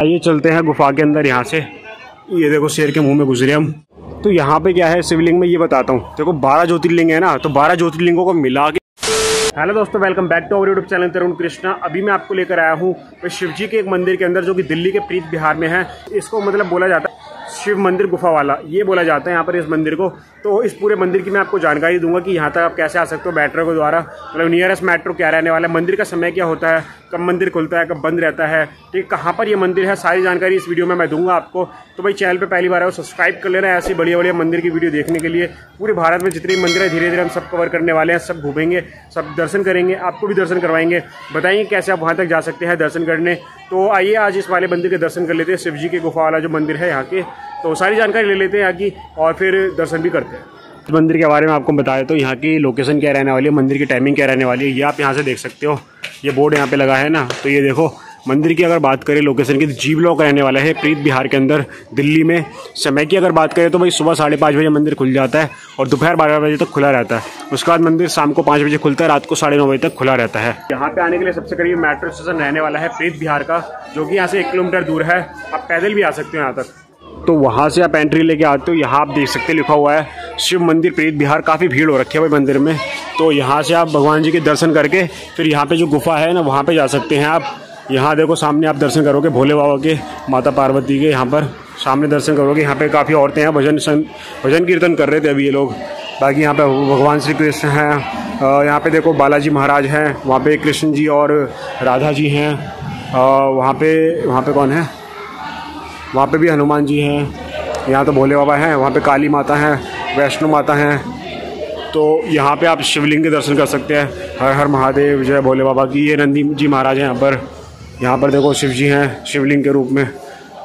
आइए चलते हैं गुफा के अंदर यहाँ से। ये देखो शेर के मुँह में गुजरे हम। तो यहाँ पे क्या है शिवलिंग में ये बताता हूँ। देखो बारह ज्योतिर्लिंग है ना तो बारह ज्योतिर्लिंगों को मिला के हेलो दोस्तों welcome back to our YouTube channel Tarun Krishna अभी मैं आपको लेकर आया हूँ शिव जी के एक मंदिर के अंदर, जो कि दिल्ली के प्रीत बिहार में है। इसको मतलब बोला जाता है शिव मंदिर गुफा वाला ये बोला जाता है यहाँ पर इस मंदिर को। तो इस पूरे मंदिर की मैं आपको जानकारी दूँगा कि यहाँ तक आप कैसे आ सकते हो मेट्रो के द्वारा। मतलब नियरेस्ट मेट्रो क्या रहने वाला है, मंदिर का समय क्या होता है, कब मंदिर खुलता है, कब बंद रहता है, ठीक, कहाँ पर यह मंदिर है, सारी जानकारी इस वीडियो में मैं दूँगा आपको। तो भाई चैनल पर पहली बार है सब्सक्राइब कर लेना ऐसी बढ़िया बढ़िया मंदिर की वीडियो देखने के लिए। पूरे भारत में जितने मंदिर है धीरे धीरे हम सब कवर करने वाले हैं, सब घूमेंगे, सब दर्शन करेंगे, आपको भी दर्शन करवाएँगे। बताएँगे कैसे आप वहाँ तक जा सकते हैं दर्शन करने। तो आइए आज इस वाले मंदिर के दर्शन कर लेते हैं शिव जी के गुफा वाला जो मंदिर है यहाँ के। तो सारी जानकारी ले लेते हैं यहाँ की और फिर दर्शन भी करते हैं। मंदिर के बारे में आपको बताया तो यहाँ की लोकेशन क्या रहने वाली है, मंदिर की टाइमिंग क्या रहने वाली है, ये आप यहाँ से देख सकते हो। ये बोर्ड यहाँ पे लगा है ना तो ये देखो, मंदिर की अगर बात करें लोकेशन की तो जी ब्लॉक रहने वाला है प्रीत बिहार के अंदर, दिल्ली में। समय की अगर बात करें तो भाई सुबह साढ़े पाँच बजे मंदिर खुल जाता है और दोपहर बारह बजे तक खुला रहता है। उसके बाद मंदिर शाम को पाँच बजे खुलता है, रात को साढ़े नौ बजे तक खुला रहता है। यहाँ पे आने के लिए सबसे करीब मेट्रो स्टेशन रहने वाला है प्रीत बिहार का, जो कि यहाँ से एक किलोमीटर दूर है। आप पैदल भी आ सकते हो यहाँ तक। तो वहाँ से आप एंट्री लेके आते हो, यहाँ आप देख सकते हैं, लिखा हुआ है, शिव मंदिर, प्रीत बिहार काफ़ी भीड़ हो रखी है भाई मंदिर में। तो यहाँ से आप भगवान जी के दर्शन करके, फिर यहाँ पे जो गुफा है ना, वहाँ पे जा सकते हैं आप। यहाँ देखो, सामने आप दर्शन करोगे, भोले बाबा के, माता पार्वती के यहाँ पर सामने दर्शन करोगे। यहाँ पे काफ़ी औरतें हैं, भजन भजन कीर्तन कर रहे थे अभी ये लोग। बाकी यहाँ पे भगवान श्री कृष्ण हैं यहाँ पे देखो बालाजी महाराज हैं, वहाँ पे कृष्ण जी और राधा जी हैं। वहाँ पे वहाँ पे कौन है? वहाँ पे भी हनुमान जी हैं, यहाँ तो भोले बाबा हैं, वहाँ पे काली माता हैं, वैष्णो माता हैं। तो यहाँ पे आप शिवलिंग के दर्शन कर सकते हैं। हर हर महादेव, जय भोले बाबा की, ये नंदी जी महाराज हैं यहाँ पर। यहाँ पर देखो शिव जी हैं, शिवलिंग के रूप में।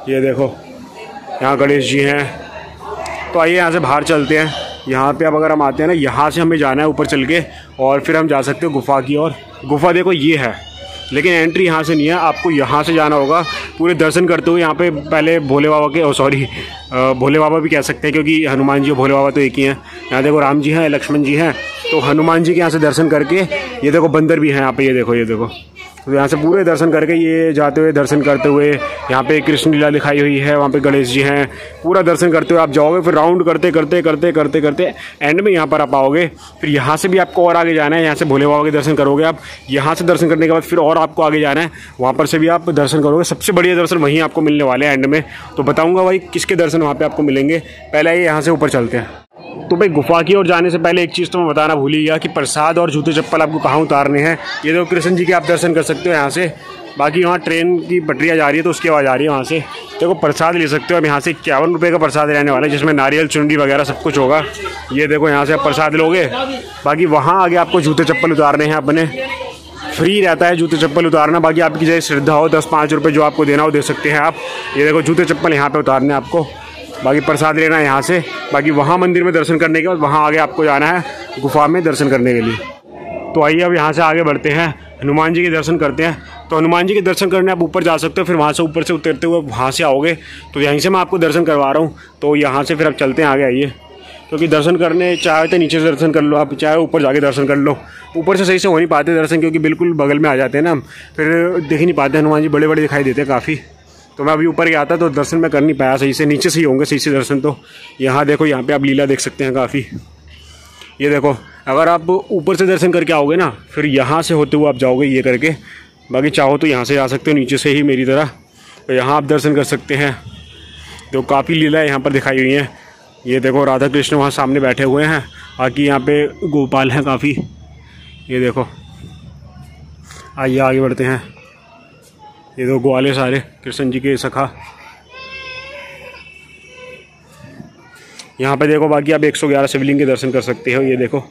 ये देखो, यहाँ गणेश जी हैं। तो आइए यहाँ से बाहर चलते हैं। यहाँ पे अब अगर हम आते हैं ना, यहाँ से हमें जाना है ऊपर चल के, और फिर हम जा सकते हो गुफा की और गुफा देखो ये है। लेकिन एंट्री यहाँ से नहीं है, आपको यहाँ से जाना होगा। पूरे दर्शन करते हुए यहाँ पे पहले भोले बाबा के ओ सॉरी भोले बाबा भी कह सकते हैं, क्योंकि हनुमान जी और भोले बाबा तो एक ही हैं। यहाँ देखो राम जी हैं, लक्ष्मण जी हैं तो हनुमान जी के यहाँ से दर्शन करके ये देखो बंदर भी हैं यहाँ पे, ये देखो ये देखो। तो यहाँ से पूरे दर्शन करके ये जाते हुए दर्शन करते हुए यहाँ पे कृष्ण लीला दिखाई हुई है, वहाँ पे गणेश जी हैं। पूरा दर्शन करते हुए आप जाओगे, फिर राउंड करते करते करते करते करते एंड में यहाँ पर आप आओगे। फिर यहाँ से भी आपको और आगे जाना है, यहाँ से भोले बाबा के दर्शन करोगे आप। यहाँ से दर्शन करने के बाद फिर और आपको आगे जाना है। वहाँ पर से भी आप दर्शन करोगे। सबसे बढ़िया दर्शन वहीं आपको मिलने वाले हैं एंड में। तो बताऊँगा भाई, किसके दर्शन वहाँ पर आपको मिलेंगे? पहले ये यहाँ से ऊपर चलते हैं। तो भाई गुफा की ओर जाने से पहले एक चीज़ तो मैं बताना भूल ही गया कि प्रसाद और जूते चप्पल आपको कहाँ उतारने हैं। ये तो कृष्ण जी के आप दर्शन कर सकते हो यहाँ से। बाकी वहाँ ट्रेन की पटरियाँ जा रही है तो उसकी आवाज़ आ रही है वहाँ से। देखो प्रसाद ले सकते हो अब यहाँ से। इक्यावन रुपये का प्रसाद रहने वाला है, जिसमें नारियल चुंडी वगैरह सब कुछ होगा। ये देखो यहाँ से आप प्रसाद लोगे। बाकी वहाँ आगे आपको जूते चप्पल उतारने हैं अपने। फ्री रहता है जूते चप्पल उतारना। बाकी आपकी जैसे श्रद्धा हो, दस पाँच रुपये जो आपको देना हो दे सकते हैं आप। ये देखो जूते चप्पल यहाँ पर उतारने आपको। बाकी प्रसाद लेना है यहाँ से। बाकी वहाँ मंदिर में दर्शन करने के बाद वहाँ आगे आपको जाना है गुफा में दर्शन करने के लिए। तो आइए अब यहाँ से आगे बढ़ते हैं। हनुमान जी के दर्शन करते हैं। तो हनुमान जी के दर्शन करने आप ऊपर जा सकते हो, फिर वहाँ से ऊपर से उतरते हुए वहाँ से आओगे। तो यहीं से मैं आपको दर्शन करवा रहा हूँ। तो यहाँ से फिर आप चलते हैं आगे, आइए। क्योंकि दर्शन करने चाहे तो नीचे से दर्शन कर लो, आप चाहे ऊपर जाके दर्शन कर लो। ऊपर से सही से हो नहीं पाते दर्शन, क्योंकि बिल्कुल बगल में आ जाते हैं ना फिर देख ही नहीं पाते, हनुमान जी बड़े बड़े दिखाई देते हैं काफ़ी। तो मैं अभी ऊपर गया था तो दर्शन मैं कर नहीं पाया। सही से नीचे से ही होंगे, सही से दर्शन तो। यहाँ देखो, यहाँ पे आप लीला देख सकते हैं काफ़ी। ये देखो, अगर आप ऊपर से दर्शन करके आओगे ना, फिर यहाँ से होते हुए आप जाओगे ये करके। बाकी चाहो तो यहाँ से जा सकते हो, नीचे से ही मेरी तरह। तो यहाँ आप दर्शन कर सकते हैं। तो काफ़ी लीला यहाँ पर दिखाई हुई हैं। ये देखो राधा कृष्ण वहाँ सामने बैठे हुए हैं। बाकी यहाँ पे गोपाल हैं काफ़ी। ये देखो, आइए आगे बढ़ते हैं। ये दो ग्वाले सारे, कृष्ण जी के सखा। यहाँ पे देखो बाकी आप 111 शिवलिंग के दर्शन कर सकते हो, ये देखो।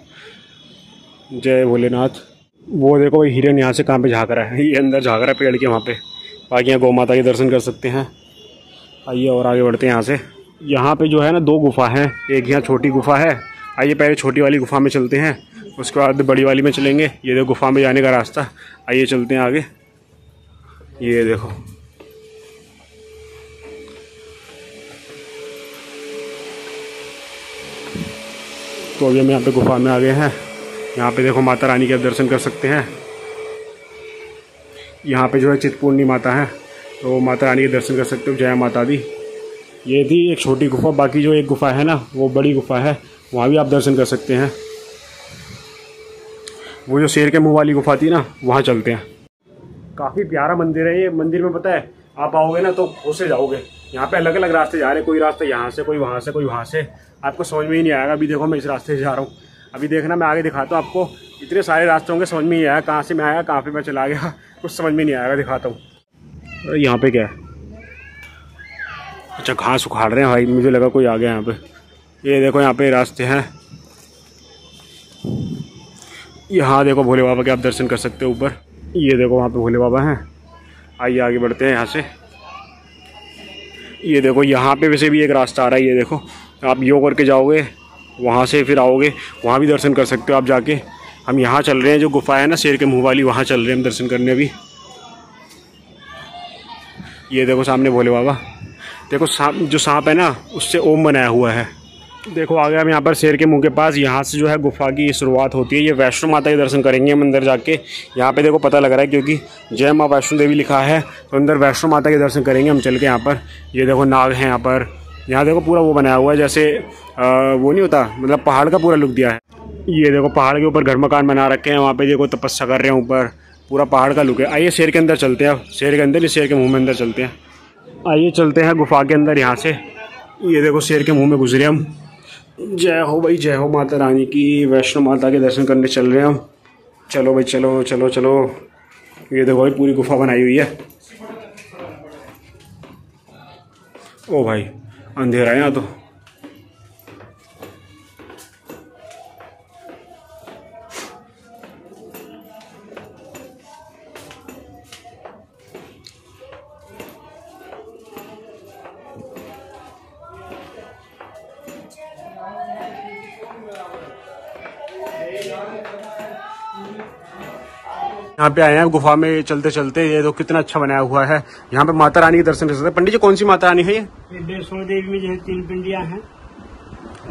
जय भोलेनाथ। वो देखो भाई हिरन यहाँ से कहाँ पे झाँक रहा है, ये अंदर झाँक रहा है पेड़ के वहाँ पे। बाकी यहाँ गौ माता के दर्शन कर सकते हैं। आइए और आगे बढ़ते हैं यहाँ से। यहाँ पे जो है ना दो गुफा हैं, एक यहाँ छोटी गुफा है। आइए पहले छोटी वाली गुफा में चलते हैं, उसके बाद बड़ी वाली में चलेंगे। ये देखो गुफा में जाने का रास्ता। आइए चलते हैं आगे। ये देखो। तो अभी हम यहाँ पे गुफा में आ गए हैं। यहाँ पे देखो माता रानी के दर्शन कर सकते हैं। यहाँ पे जो है चितपूर्णी माता है तो माता रानी के दर्शन कर सकते हो, जय माता दी। ये थी एक छोटी गुफा, बाकी जो एक गुफा है ना, वो बड़ी गुफा है, वहाँ भी आप दर्शन कर सकते हैं। वो जो शेर के मुँह वाली गुफा थी ना, वहाँ चलते हैं। काफ़ी प्यारा मंदिर है ये। मंदिर में पता है, आप आओगे ना तो घुसे जाओगे। यहाँ पे अलग अलग रास्ते जा रहे हैं। कोई रास्ता यहाँ से, कोई वहाँ से, कोई वहाँ से। आपको समझ में ही नहीं आएगा। अभी देखो मैं इस रास्ते से जा रहा हूँ। अभी देखना, मैं आगे दिखाता हूँ आपको। इतने सारे रास्ते होंगे, समझ में ही आया कहाँ से मैं आया, कहाँ पे मैं चला गया। कुछ समझ में नहीं आएगा, दिखाता हूँ। यहाँ पे क्या है? अच्छा घास उखाड़ रहे हैं भाई। मुझे लगा कोई आ गया यहाँ पे। ये देखो, यहाँ पे रास्ते हैं। यहाँ देखो, भोले बाबा के आप दर्शन कर सकते हो ऊपर। ये देखो वहाँ पे भोले बाबा हैं। आइए, आगे बढ़ते हैं यहाँ से। ये देखो, यहाँ पे वैसे भी एक रास्ता आ रहा है, ये देखो। आप यो करके जाओगे, वहाँ से फिर आओगे, वहाँ भी दर्शन कर सकते हो आप जाके। हम यहाँ चल रहे हैं, जो गुफा है ना, शेर के मुँह वाली, वहाँ चल रहे हैं हम दर्शन करने अभी। ये देखो सामने भोले बाबा। देखो सांप जो सांप है ना, उससे ओम बनाया हुआ है। देखो आ आगे हम यहाँ पर शेर के मुँह के पास। यहाँ से जो है गुफा की शुरुआत होती है। ये वैष्णो माता के दर्शन करेंगे हम अंदर जाके। यहाँ पे देखो पता लग रहा है क्योंकि जय माँ वैष्णो देवी लिखा है तो अंदर वैष्णो माता के दर्शन करेंगे हम चल के यहाँ पर। ये देखो नाग है यहाँ पर। यहाँ देखो पूरा वो बनाया हुआ है जैसे आ, वो नहीं होता मतलब पहाड़ का पूरा लुक दिया है। ये देखो पहाड़ के ऊपर घर मकान बना रखे हैं वहाँ पे देखो तपस्या कर रहे हैं ऊपर। पूरा पहाड़ का लुक है। आइए शेर के अंदर चलते हैं। शेर के अंदर शेर के मुँह में अंदर चलते हैं। आइए चलते हैं गुफा के अंदर यहाँ से। ये देखो शेर के मुँह में गुजरे हम। जय हो भाई, जय हो माता रानी की, वैष्णो माता के दर्शन करने चल रहे हैं हम। चलो भाई, चलो चलो चलो। ये देखो भाई, पूरी गुफा बनाई हुई है। ओ भाई, अंधेरा यहाँ तो। यहाँ पे आए हैं गुफा में चलते चलते ये तो कितना अच्छा बनाया हुआ है। यहाँ पे माता रानी के दर्शन कर सकते हैं। पंडित जी कौन सी माता रानी है ये? वैष्णो देवी में जो है तीन पिंडियाँ हैं।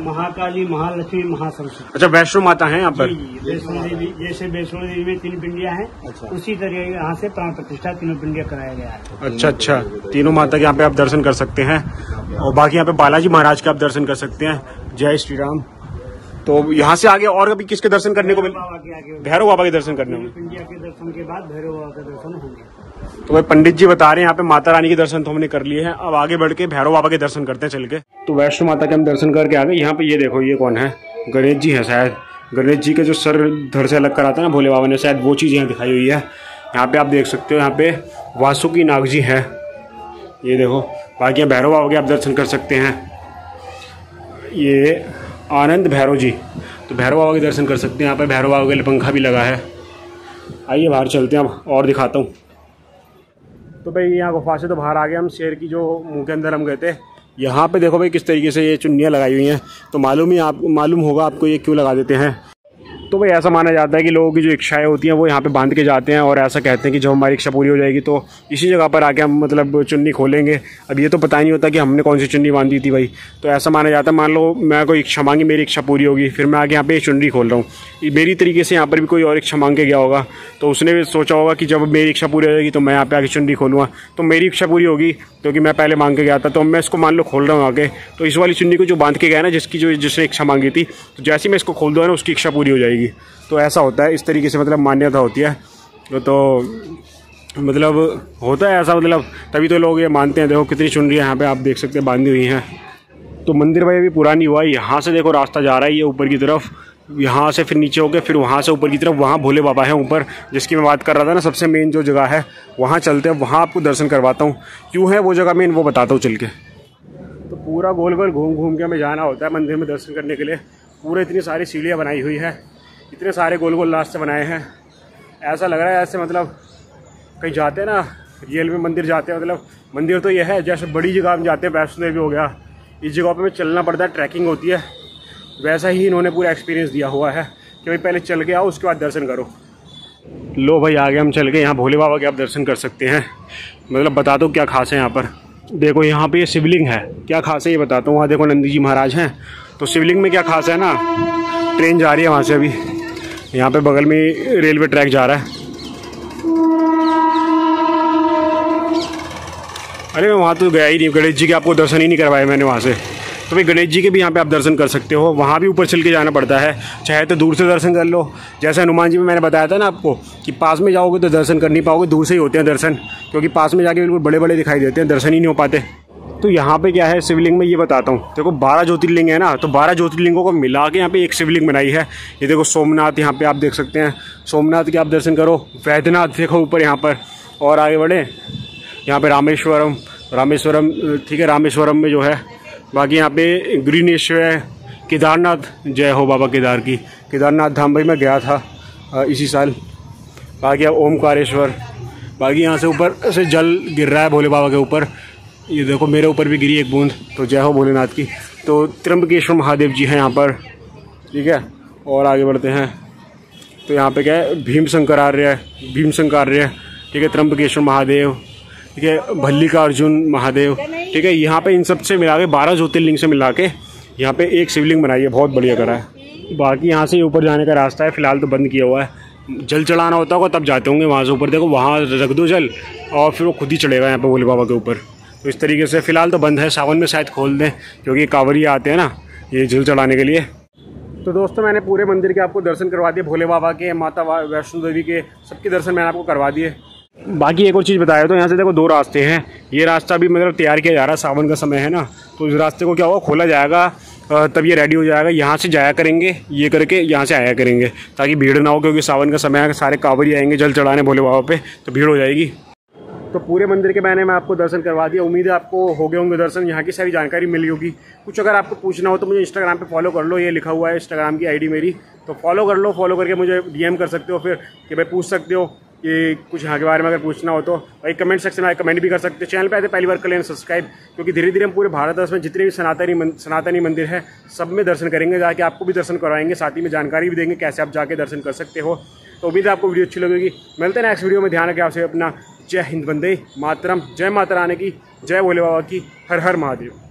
महाकाली महालक्ष्मी महासरस्वती। अच्छा वैष्णो माता है यहाँ पर? वैष्णो देवी जैसे वैष्णो देवी में तीन पिंडिया है अच्छा। उसी तरह यहाँ से प्राण प्रतिष्ठा तीनों पिंडिया कराया गया है। अच्छा अच्छा। तीनों माता के यहाँ पे आप दर्शन कर सकते हैं। और बाकी यहाँ पे बालाजी महाराज के आप दर्शन कर सकते हैं। जय श्री राम। तो यहाँ से आगे और अभी किसके दर्शन करने को मिल भैरव बाबा के दर्शन करने के दर्शन के बाद भैरव बाबा के दर्शन होंगे। तो भाई पंडित जी बता रहे हैं यहाँ पे माता रानी के दर्शन तो हमने कर लिए हैं। अब आगे बढ़ के भैरव बाबा के दर्शन करते हैं चल के। तो वैष्णो माता के हम दर्शन करके आ गए। यहाँ पे ये देखो ये कौन है? गणेश जी है शायद। गणेश जी के जो सर धड़ से अलग कराता है ना भोले बाबा ने शायद वो चीज़ यहाँ दिखाई हुई है। यहाँ पे आप देख सकते हो यहाँ पे वासुकी नाग जी है। ये देखो बाकी भैरव बाबा के आप दर्शन कर सकते हैं। ये आनंद भैरव जी। तो भैरव बाबा के दर्शन कर सकते हैं। यहाँ पर भैरव बाबा के लिए पंखा भी लगा है। आइए बाहर चलते हैं। अब और दिखाता हूँ। तो भाई, यहाँ गुफा से तो बाहर आ गए हम। शेर की जो मुँह के अंदर हम गए थे। यहाँ पे देखो भाई, किस तरीके से ये चुन्नियाँ लगाई हुई हैं। तो मालूम ही आप, मालूम होगा आपको ये क्यों लगा देते हैं। तो भाई ऐसा माना जाता है कि लोगों की जो इच्छाएँ होती हैं, वो यहाँ पे बाँध के जाते हैं और ऐसा कहते हैं कि जब हमारी इच्छा पूरी हो जाएगी तो इसी जगह पर आके हम मतलब चुन्नी खोलेंगे। अब ये तो पता नहीं होता कि हमने कौन सी चुन्नी बांधी थी भाई। तो ऐसा माना जाता है, मान लो मैं कोई इच्छा मांगी, मेरी इच्छा पूरी होगी, फिर मैं आगे यहाँ पर चुन्नी खोल रहा हूँ। मेरी तरीके से यहाँ पर भी कोई और इच्छा मांग के गया होगा। तो उसने भी सोचा होगा कि जब मेरी इच्छा पूरी हो जाएगी तो मैं यहाँ पर आगे चुन्नी खोलूँगा। तो मेरी इच्छा पूरी होगी, क्योंकि मैं पहले मांग के गया था। तो मैं इसको मान लो खोल रहा हूँ आगे तो इस वाली चुन्नी को जो बाँध के गया ना, जिसकी जो, जिसने इच्छा मांगी थी तो जैसे मैं इसको खोल दूँगा ना, उसकी इच्छा पूरी हो जाएगी। तो ऐसा होता है, इस तरीके से मतलब मान्यता होती है। तो मतलब होता है ऐसा मतलब तभी तो लोग ये मानते हैं, देखो कितनी चुनरी यहाँ पे, आप देख सकते हैं, बांधी हुई हैं। तो मंदिर भाई अभी पुरानी हुआ है यहाँ से देखो रास्ता जा रहा है, ये ऊपर की तरफ़। यहाँ से फिर नीचे होकर फिर वहाँ से ऊपर की तरफ़, वहाँ भोले बाबा हैं ऊपर, जिसकी मैं बात कर रहा था ना, सबसे मेन जो जगह है, वहाँ चलते हैं, वहाँ आपको दर्शन करवाता हूँ। क्यों है वो जगह मेन वो बताता हूँ चल के। तो पूरा गोल गोल घूम घूम के हमें जाना होता है मंदिर में दर्शन करने के लिए। पूरे इतनी सारी सीढ़ियाँ बनाई हुई है। इतने सारे गोल गोल रास्ते बनाए हैं। ऐसा लग रहा है ऐसे मतलब कहीं जाते हैं ना, रियल में मंदिर जाते हैं मतलब मंदिर तो यह है, जैसे बड़ी जगह हम जाते हैं, वैष्णो देवी हो गया। इस जगह पर हमें चलना पड़ता है, ट्रैकिंग होती है। वैसा ही इन्होंने पूरा एक्सपीरियंस दिया हुआ है कि भाई पहले चल के आओ, उसके बाद दर्शन करो। लो भाई, आगे हम चल के यहाँ भोले बाबा के आप दर्शन कर सकते हैं। मतलब बता दो क्या खास है यहाँ पर। देखो, यहाँ पे ये शिवलिंग है। क्या खास है ये बताता हूँ। वहाँ देखो नंदी जी महाराज हैं। तो शिवलिंग में क्या खास है ना? ट्रेन जा रही है वहाँ से अभी। यहाँ पे बगल में रेलवे ट्रैक जा रहा है। अरे मैं वहाँ तो गया ही नहीं, गणेश जी के आपको दर्शन ही नहीं करवाए मैंने वहाँ से। तो भाई गणेश जी के भी यहाँ पे आप दर्शन कर सकते हो, वहाँ भी ऊपर चल के जाना पड़ता है, चाहे तो दूर से दर्शन कर लो। जैसे हनुमान जी में मैंने बताया था ना आपको कि पास में जाओगे तो दर्शन कर नहीं पाओगे, दूर से ही होते हैं दर्शन, क्योंकि पास में जाके बिल्कुल बड़े बड़े दिखाई देते हैं, दर्शन ही नहीं हो पाते। तो यहाँ पे क्या है, शिवलिंग में ये बताता हूँ। देखो, बारह ज्योतिर्लिंग है ना तो बारह ज्योतिर्लिंगों को मिला के यहाँ पे एक शिवलिंग बनाई है। ये देखो, सोमनाथ यहाँ पे आप देख सकते हैं। सोमनाथ के आप दर्शन करो, वैद्यनाथ देखो ऊपर यहाँ पर, और आगे बढ़े। यहाँ पे रामेश्वरम रामेश्वरम, ठीक है, रामेश्वरम में जो है, बाकी यहाँ पे ग्रीनेश्वर केदारनाथ, जय हो बाबा केदार की। केदारनाथ धाम भाई मैं गया था इसी साल। बाकी ओमकारेश्वर, बाकी यहाँ से ऊपर से जल गिर रहा है भोले बाबा के ऊपर। ये देखो, मेरे ऊपर भी गिरी एक बूंद। तो जय हो भोलेनाथ की। तो त्र्यंबकेश्वर महादेव जी हैं यहाँ पर, ठीक है? और आगे बढ़ते हैं। तो यहाँ पे क्या है? भीम शंकरार्य भीम शंकरार्य ठीक है? त्र्यंबकेश्वर महादेव, ठीक है? भल्लिका अर्जुन महादेव, ठीक है? यहाँ पे इन सबसे मिला के बारह ज्योतिर्लिंग से मिला के यहाँ पे एक शिवलिंग बनाई है, बहुत बढ़िया करा है। बाकी यहाँ से ऊपर जाने का रास्ता है, फ़िलहाल तो बंद किया हुआ है। जल चढ़ाना होता होगा, तब जाते होंगे वहाँ से ऊपर। देखो, वहाँ रख दो जल और फिर वो खुद ही चढ़ेगा यहाँ पे भोले बाबा के ऊपर। तो इस तरीके से फ़िलहाल तो बंद है। सावन में शायद खोल दें, क्योंकि कांवरिया आते हैं ना, ये झील चढ़ाने के लिए। तो दोस्तों, मैंने पूरे मंदिर के आपको दर्शन करवा दिए। भोले बाबा के, माता वैष्णो देवी के, सबके दर्शन मैंने आपको करवा दिए। बाकी एक और चीज़ बताया तो यहाँ से देखो दो रास्ते हैं। ये रास्ता भी मतलब तैयार किया जा रहा है, सावन का समय है ना। तो इस रास्ते को क्या होगा, खोला जाएगा तब ये रेडी हो जाएगा। यहाँ से जाया करेंगे, ये करके यहाँ से आया करेंगे, ताकि भीड़ ना हो, क्योंकि सावन का समय है, सारे कांवरी आएँगे जल चढ़ाने भोले बाबा पे तो भीड़ हो जाएगी। तो पूरे मंदिर के मैंने मैं आपको दर्शन करवा दिया। उम्मीद है आपको हो गए होंगे दर्शन, यहाँ की सारी जानकारी मिली होगी। कुछ अगर आपको पूछना हो तो मुझे इंस्टाग्राम पे फॉलो कर लो, ये लिखा हुआ है इंस्टाग्राम की आईडी मेरी। तो फॉलो कर लो फॉलो करके मुझे डीएम कर सकते हो फिर, कि भाई पूछ सकते हो कि कुछ यहाँ के बारे में अगर पूछना हो तो। भाई कमेंट सेक्शन में कमेंट भी कर सकते हो। चैनल पे आते पहली बार कर लेना सब्सक्राइब क्योंकि धीरे धीरे हम पूरे भारतवर्ष में जितने भी सनातनी सनातनी मंदिर है, सब में दर्शन करेंगे, जाके आपको भी दर्शन करवाएँगे, साथ ही में जानकारी भी देंगे कैसे आप जाके दर्शन कर सकते हो। तो उम्मीद है आपको वीडियो अच्छी लगेगी। मिलते हैं नेक्स्ट वीडियो में, ध्यान रखें आपसे अपना जय हिंद बंदे, मातरम, जय माता रानी की, जय भोले बाबा की, हर हर महादेव।